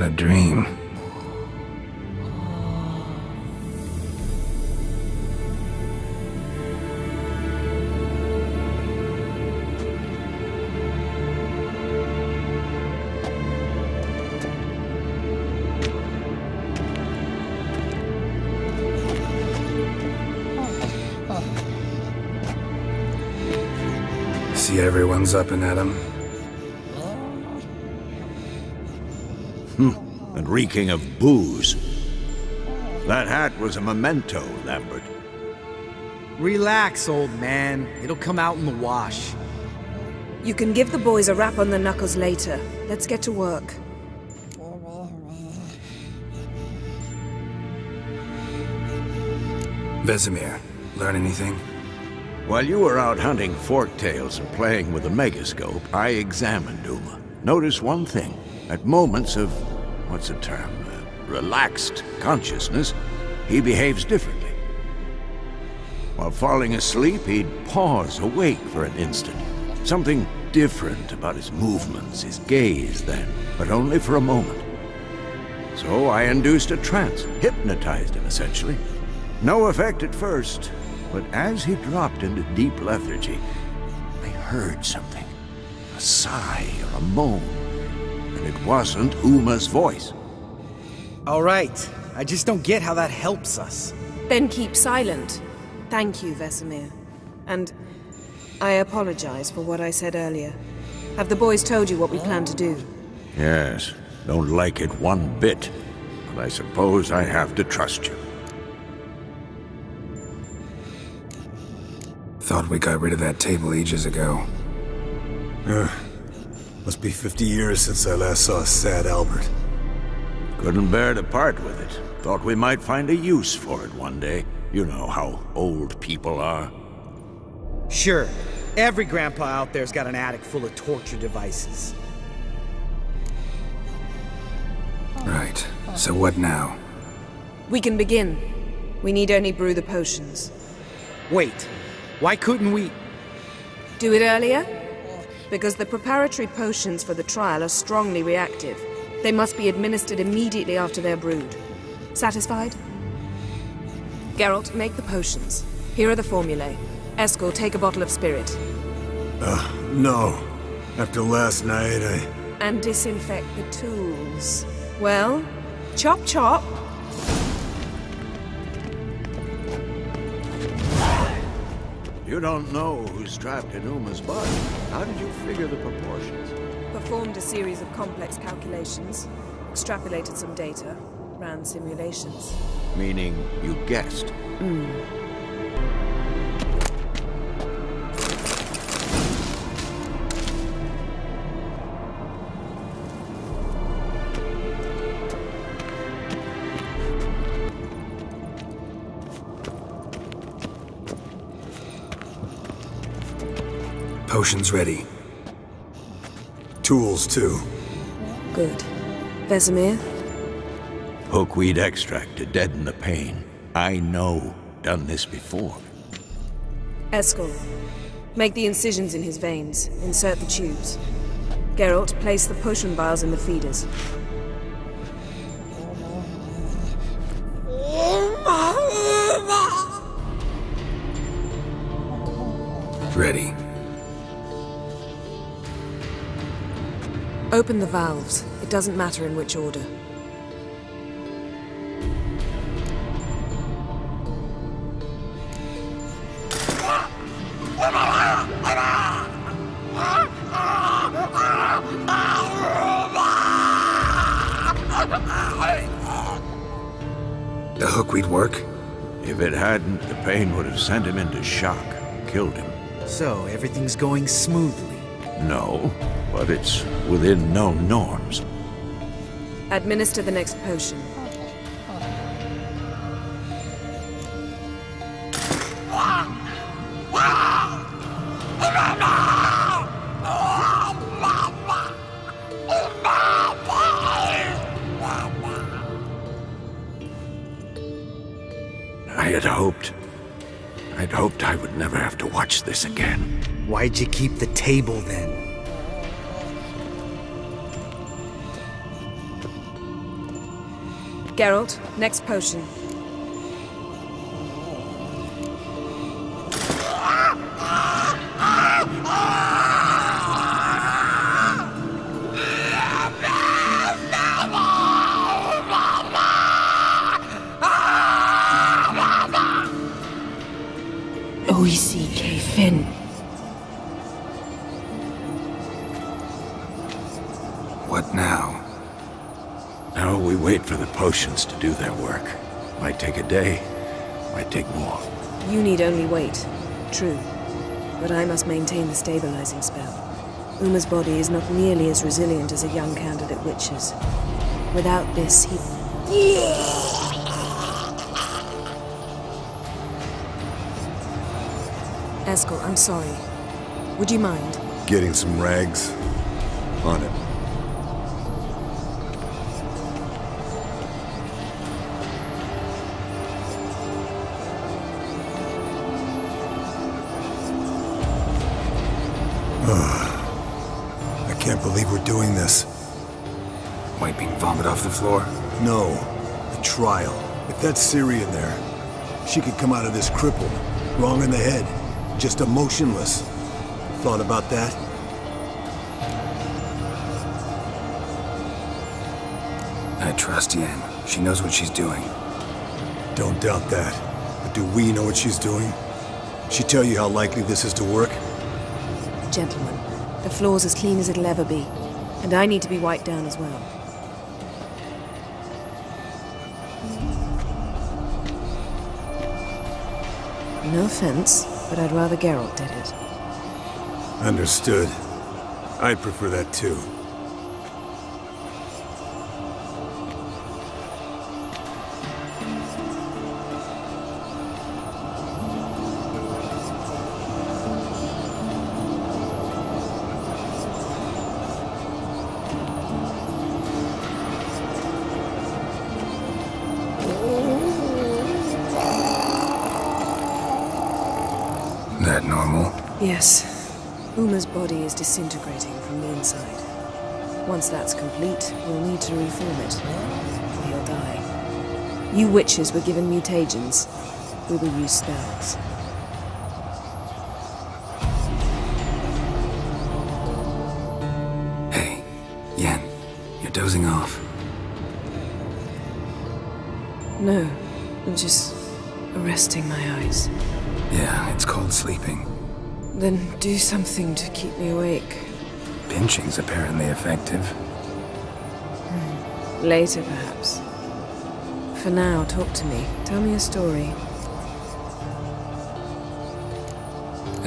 What a dream. See everyone's up and at 'em. And reeking of booze. That hat was a memento, Lambert. Relax, old man. It'll come out in the wash. You can give the boys a rap on the knuckles later. Let's get to work. Vesemir, learn anything? While you were out hunting forktails and playing with the megascope, I examined Uma. Notice one thing. At moments of, what's the term, uh, relaxed consciousness, he behaves differently. While falling asleep, he'd pause awake for an instant. Something different about his movements, his gaze then, but only for a moment. So I induced a trance, hypnotized him essentially. No effect at first, but as he dropped into deep lethargy, I heard something. A sigh or a moan. And it wasn't Uma's voice. All right. I just don't get how that helps us. Then keep silent. Thank you, Vesemir. And I apologize for what I said earlier. Have the boys told you what we plan to do? Yes, don't like it one bit. But I suppose I have to trust you. Thought we got rid of that table ages ago. Uh, must be 50 years since I last saw sad Albert. Couldn't bear to part with it. Thought we might find a use for it one day. You know how old people are. Sure. Every grandpa out there's got an attic full of torture devices. Right. So what now? We can begin. We need only brew the potions. Wait. Why couldn't we... Do it earlier? Because the preparatory potions for the trial are strongly reactive. They must be administered immediately after they're brewed. Satisfied? Geralt, make the potions. Here are the formulae. Eskel, take a bottle of spirit. Uh, no. After last night, I... And disinfect the tools. Well, chop chop. You don't know who's trapped in Uma's body. How did you figure the proportions? Performed a series of complex calculations, extrapolated some data, ran simulations. Meaning you guessed. Hmm. Potions ready. Tools, too. Good. Vesemir? Hookweed extract to deaden the pain. I know. Done this before. Eskel, make the incisions in his veins. Insert the tubes. Geralt, place the potion vials in the feeders. Ready. Open the valves. It doesn't matter in which order. The hookweed work? If it hadn't, the pain would have sent him into shock, killed him. So, everything's going smoothly. No, but it's within known norms. Administer the next potion. I had hoped. I'd hoped I would never have to watch this again. Why'd you keep the table then? Geralt, next potion. O-E-C-K Finn. What now? Now we wait for the potions to do their work. Might take a day, might take more. You need only wait. True. But I must maintain the stabilizing spell. Uma's body is not nearly as resilient as a young candidate witch's. Without this, he... Eskel, I'm sorry. Would you mind? Getting some rags. On it. We're doing this. Wiping vomit off the floor? No, the trial. If that's Ciri in there, she could come out of this crippled, wrong in the head, just emotionless. Thought about that? I trust Yen. She knows what she's doing. Don't doubt that. But do we know what she's doing? She tell you how likely this is to work? Gentlemen, the floor's as clean as it'll ever be. And I need to be wiped down as well. No offense, but I'd rather Geralt did it. Understood. I'd prefer that too. Yes. Uma's body is disintegrating from the inside. Once that's complete, we'll need to reform it. Or he'll die. You witches were given mutagens. We will use spells. Hey, Yen, you're dozing off. No, I'm just resting my eyes. Yeah, it's called sleeping. Then do something to keep me awake. Pinching's apparently effective. Hmm. Later, perhaps. For now, talk to me. Tell me a story.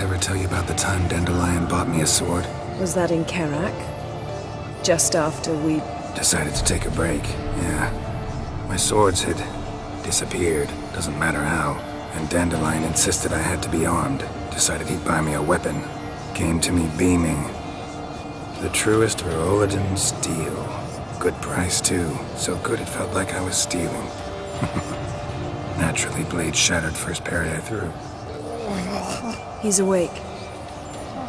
Ever tell you about the time Dandelion bought me a sword? Was that in Kerack? Just after we... Decided to take a break, yeah. My swords had disappeared, doesn't matter how. And Dandelion insisted I had to be armed. Decided he'd buy me a weapon. Came to me beaming. The truest Viroledan steel. Good price, too. So good it felt like I was stealing. Naturally, blade shattered first parry I threw. He's awake.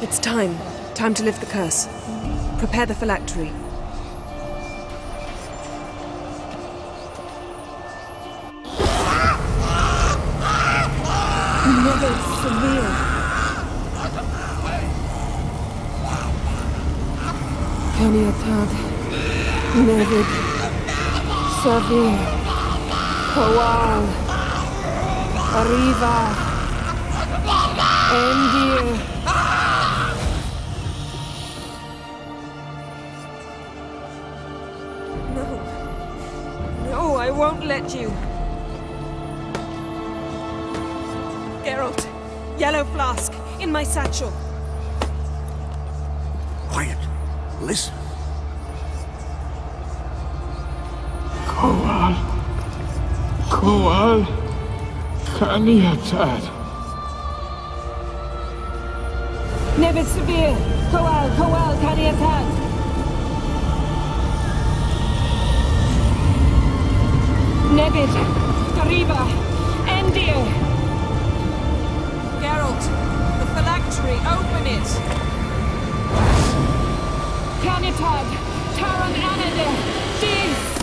It's time. Time to lift the curse. Prepare the phylactery. Never severe. Peniatad. Nevid. Savir. Kowal. Arriva. Endir. No. No, I won't let you. Geralt, yellow flask, in my satchel. Listen. Kowal. Kowal. Kaniatad. Nevid Severe, Koal, Koal, Kaniatad. Nevid, Gariba, Endir. Geralt, the phylactery, open it. Kaniatad, Taran Anade, Dis.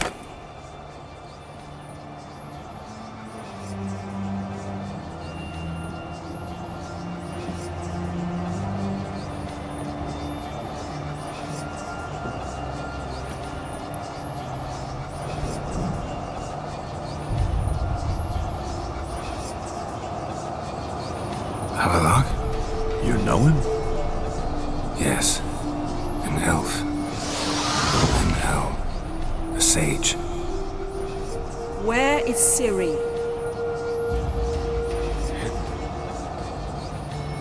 Sage. Where is Ciri?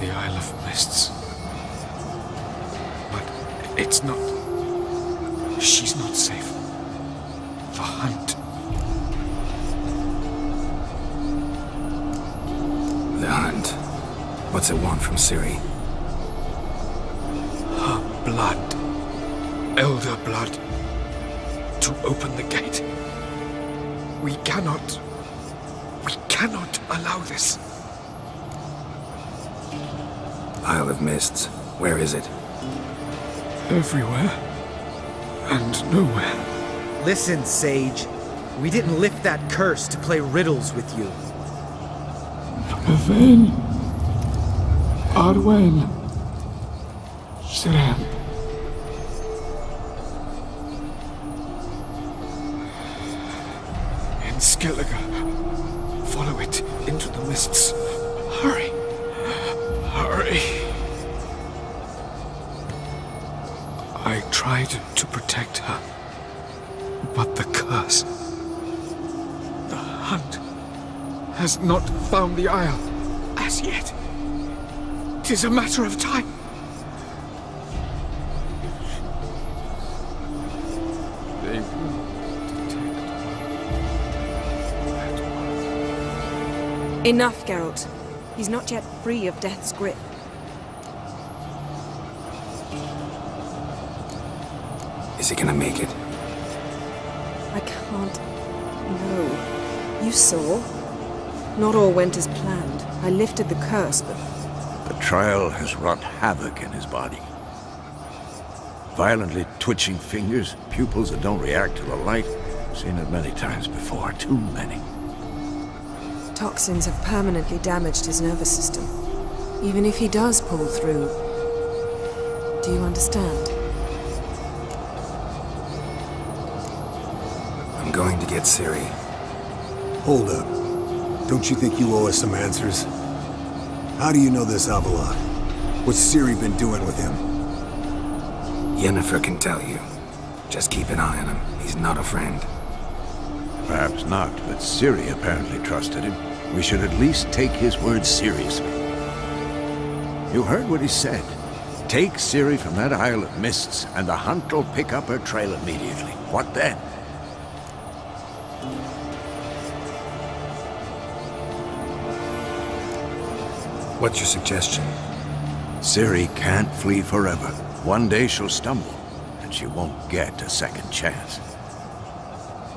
The Isle of Mists. But it's not. She's not safe. The hunt. The hunt. What's it want from Ciri? Her blood. Elder blood. To open the gate. We cannot. We cannot allow this. Isle of Mists. Where is it? Everywhere. And nowhere. Listen, Sage. We didn't lift that curse to play riddles with you. Yvain. Arwen. Siram. Skellige. Follow it into the mists. Hurry. Hurry. I tried to protect her. But the curse. The hunt has not found the Isle as yet. Tis a matter of time. They Enough, Geralt. He's not yet free of death's grip. Is he gonna make it? I can't. No. You saw? Not all went as planned. I lifted the curse, but The trial has wrought havoc in his body. Violently twitching fingers, pupils that don't react to the light. Seen it many times before, too many. Toxins have permanently damaged his nervous system. Even if he does pull through. Do you understand? I'm going to get Ciri. Hold up. Don't you think you owe us some answers? How do you know this Avallac'h? What's Ciri been doing with him? Yennefer can tell you. Just keep an eye on him. He's not a friend. Perhaps not, but Ciri apparently trusted him. We should at least take his words seriously. You heard what he said. Take Ciri from that Isle of Mists, and the hunt will pick up her trail immediately. What then? What's your suggestion? Ciri can't flee forever. One day she'll stumble, and she won't get a second chance.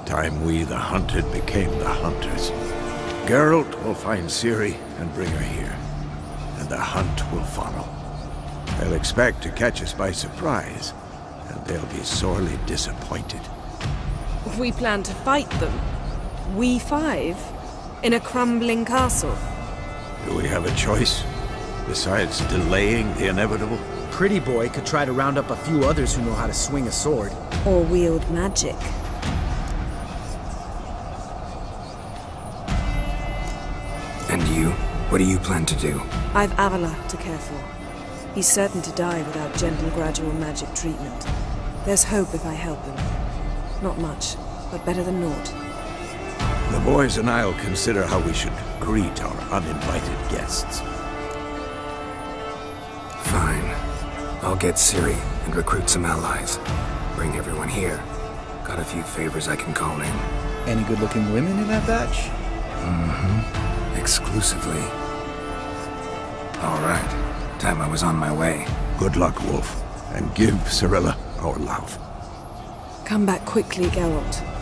Time we, the hunted, became the hunters. Geralt will find Ciri and bring her here, and the hunt will follow. They'll expect to catch us by surprise, and they'll be sorely disappointed. We plan to fight them. We five? In a crumbling castle. Do we have a choice? Besides delaying the inevitable? Pretty Boy could try to round up a few others who know how to swing a sword. Or wield magic. And you? What do you plan to do? I've Avallac'h to care for. He's certain to die without gentle, gradual magic treatment. There's hope if I help him. Not much, but better than naught. The boys and I'll consider how we should greet our uninvited guests. Fine. I'll get Ciri and recruit some allies. Bring everyone here. Got a few favors I can call in. Any good looking women in that batch? Mm-hmm. Exclusively. All right. Time I was on my way. Good luck, Wolf, and give Cirilla our love. Come back quickly, Geralt.